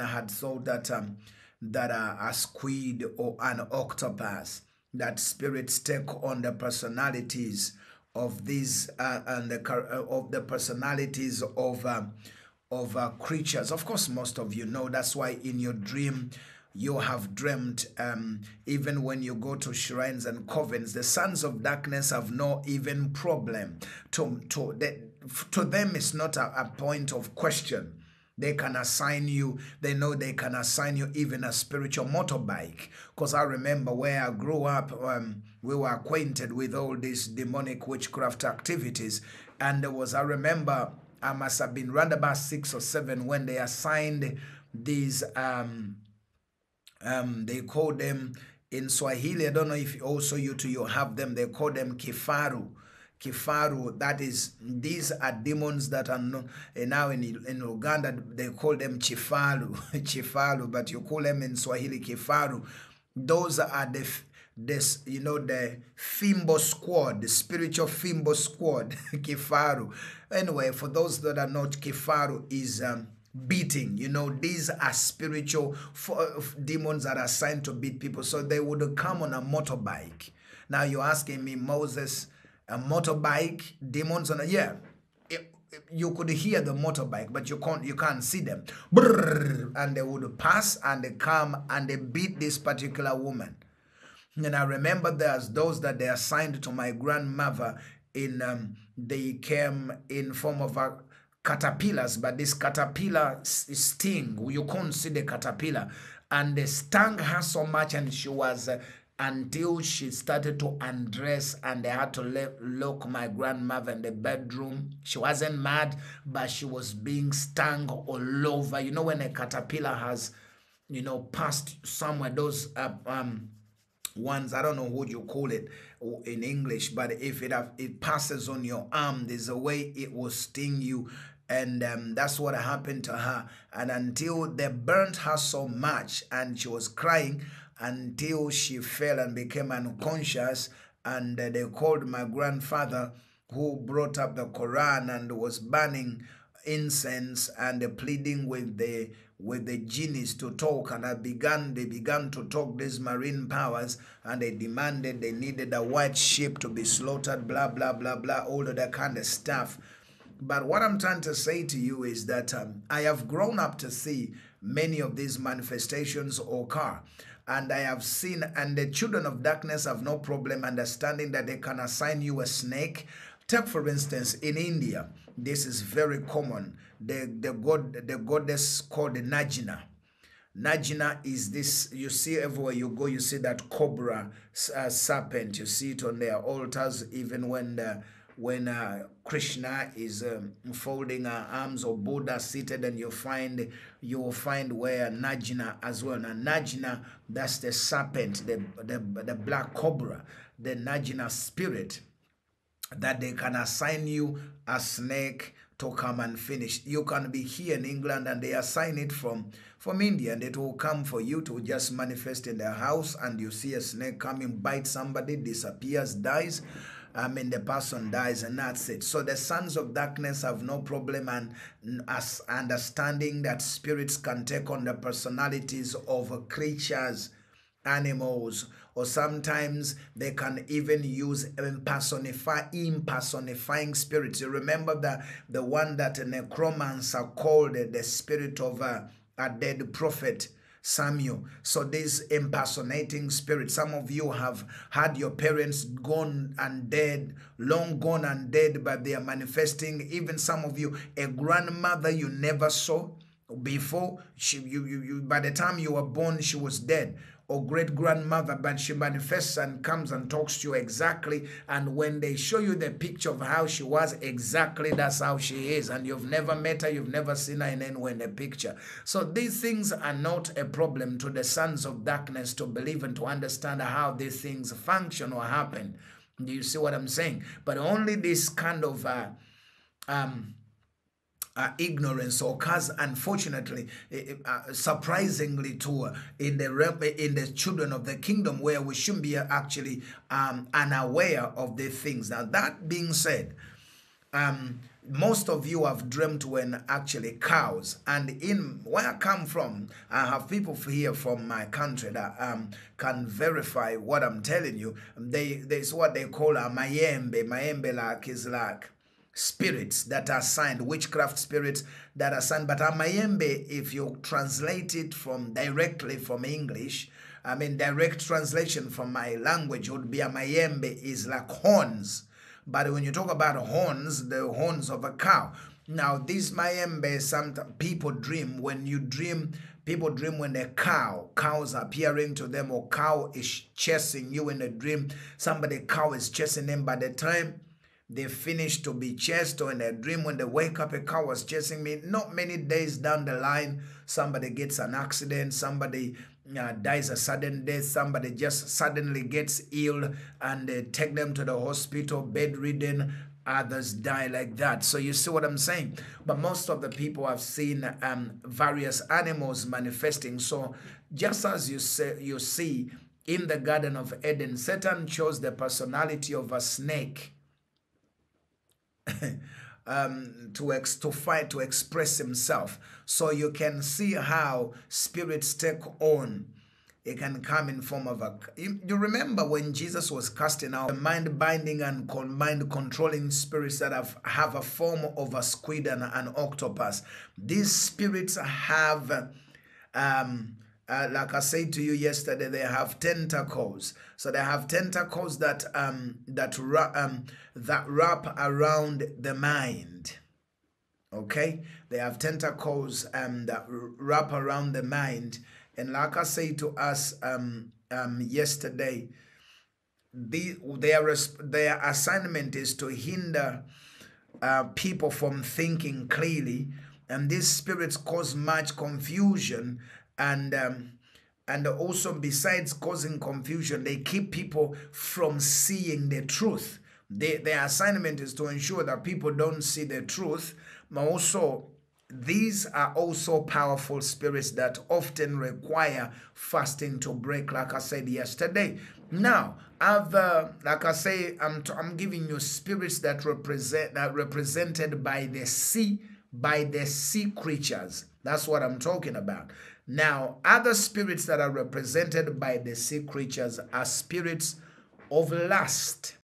had thought that um, that uh, a squid or an octopus, that spirits take on the personalities of these uh, and the uh, of the personalities of uh, of uh, creatures. Of course, most of you know that's why in your dream you have dreamt um, even when you go to shrines and covens the sons of darkness have no even problem to to the, to them it's not a, a point of question they can assign you they know they can assign you even a spiritual motorbike because i remember where i grew up um, we were acquainted with all these demonic witchcraft activities and there was i remember i must have been round about six or seven when they assigned these um, um, they call them in Swahili. I don't know if also you to you have them. They call them kifaru. Kifaru. That is, these are demons that are no, now in in Uganda. They call them chifalu, chifalu, but you call them in Swahili kifaru. Those are the this you know the fimbo squad the spiritual fimbo squad kifaru anyway for those that are not kifaru is um, beating. You know, these are spiritual demons that are assigned to beat people. So they would come on a motorbike. Now you're asking me, Moses, a motorbike, demons on a yeah. You could hear the motorbike, but you can't you can't see them. Brrr, and they would pass and they come and they beat this particular woman. And I remember there's those that they assigned to my grandmother in um, they came in form of a caterpillars, but this caterpillar sting, you can't see the caterpillar. And they stung her so much, and she was uh, until she started to undress, and I had to lock my grandmother in the bedroom. She wasn't mad, but she was being stung all over. You know, when a caterpillar has, you know, passed somewhere, those uh, um, ones, I don't know what you call it in English, but if it, have, it passes on your arm, there's a way it will sting you and um, that's what happened to her and until they burnt her so much and she was crying until she fell and became unconscious and uh, they called my grandfather who brought up the quran and was burning incense and pleading with the with the genies to talk and I began they began to talk these marine powers and they demanded they needed a white sheep to be slaughtered blah blah blah blah all of that kind of stuff but what I'm trying to say to you is that um, I have grown up to see many of these manifestations occur. And I have seen, and the children of darkness have no problem understanding that they can assign you a snake. Take, for instance, in India, this is very common. The, the, god, the goddess called Nagina. Nagina is this, you see everywhere you go, you see that cobra uh, serpent. You see it on their altars, even when the when uh, Krishna is um, folding her arms or Buddha seated and you find you will find where Nagina as well. Now Nagina, that's the serpent, the, the, the black cobra, the Nagina spirit that they can assign you a snake to come and finish. You can be here in England and they assign it from from India and it will come for you to just manifest in their house and you see a snake coming, bite somebody, disappears, dies I mean, the person dies and that's it. So the sons of darkness have no problem and as understanding that spirits can take on the personalities of creatures, animals, or sometimes they can even use impersonify, impersonifying spirits. You remember that the one that necromancer called the spirit of a, a dead prophet Samuel. So this impersonating spirit, some of you have had your parents gone and dead, long gone and dead, but they are manifesting. Even some of you, a grandmother you never saw before. She, you, you, you, by the time you were born, she was dead or great grandmother, but she manifests and comes and talks to you exactly. And when they show you the picture of how she was, exactly that's how she is. And you've never met her, you've never seen her in anywhere in the picture. So these things are not a problem to the sons of darkness to believe and to understand how these things function or happen. Do you see what I'm saying? But only this kind of uh, um, uh, ignorance occurs unfortunately uh, surprisingly to uh, in the in the children of the kingdom where we shouldn't be actually um, unaware of the things. Now that being said um, most of you have dreamt when actually cows and in where i come from i have people here from my country that um, can verify what i'm telling you. They there's what they call a mayembe. Mayembe like is like spirits that are signed witchcraft spirits that are signed but a mayembe if you translate it from directly from english i mean direct translation from my language would be a mayembe is like horns but when you talk about horns, the horns of a cow. Now, this mayembe, some people dream. When you dream, people dream when a cow, cows appearing to them, or cow is chasing you in a dream. Somebody cow is chasing them. By the time they finish to be chased or in a dream when they wake up a car was chasing me not many days down the line somebody gets an accident somebody uh, dies a sudden death, somebody just suddenly gets ill and they take them to the hospital, bedridden, others die like that. So you see what I'm saying? But most of the people have seen um, various animals manifesting. So just as you say, you see in the Garden of Eden, Satan chose the personality of a snake. um, to ex to fight to express himself. So you can see how spirits take on. It can come in form of a. You, remember when Jesus was casting out the mind binding and con mind controlling spirits that have have a form of a squid and an octopus. These spirits have. Um, uh, like I said to you yesterday, they have tentacles. So they have tentacles that um that um that wrap around the mind. Okay, they have tentacles um that wrap around the mind. And like I said to us um um yesterday, the their their assignment is to hinder uh, people from thinking clearly and these spirits cause much confusion and um, and also besides causing confusion they keep people from seeing the truth. They, their assignment is to ensure that people don't see the truth but also these are also powerful spirits that often require fasting to break like i said yesterday. Now i've uh, like i say i'm, I'm giving you spirits that represent that represented by the sea by the sea creatures. That's what i'm talking about now, other spirits that are represented by the sea creatures are spirits of lust.